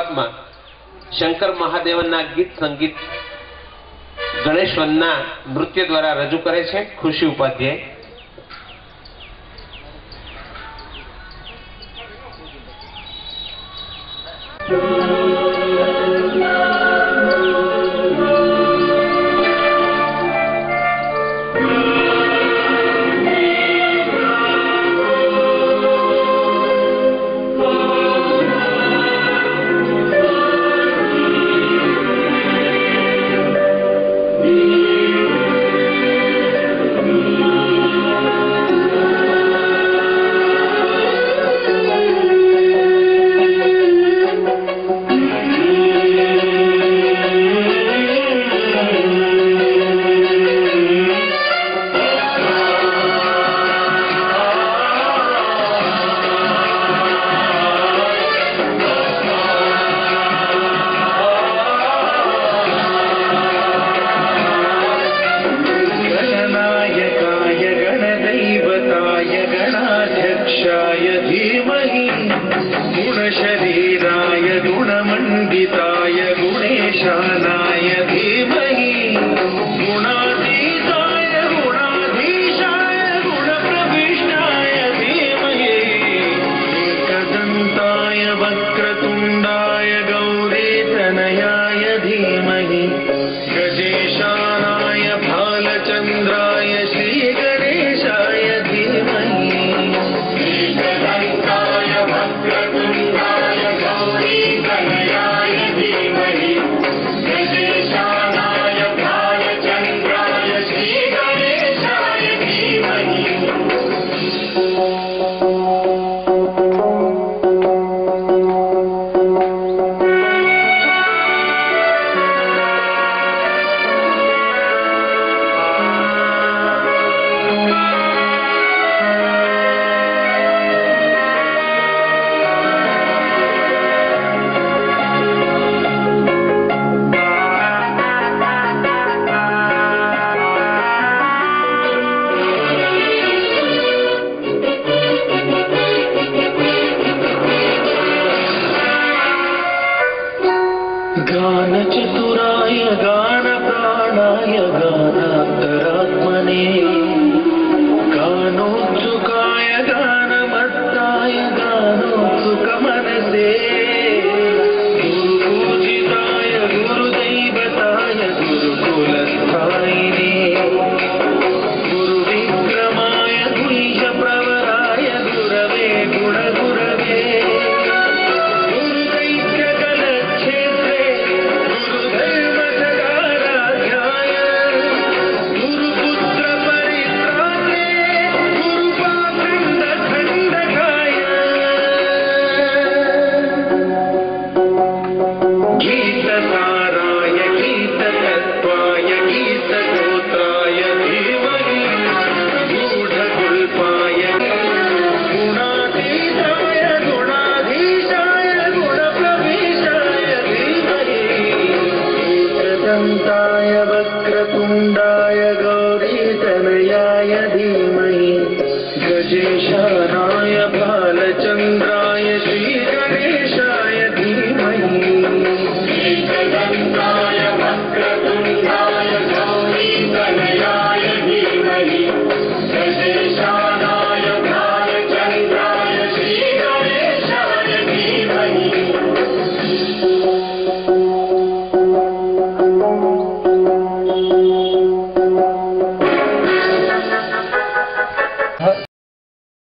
શરૂઆતમાં શંકર મહાદેવનના ગીત સંગીત ગણેશવનના નૃત્ય દ્વારા રજૂ કરે છે ખુશી ઉપાધ્યાય. Krishna गानचतुराय गानप्राणाय गानान्तरात्मने decision.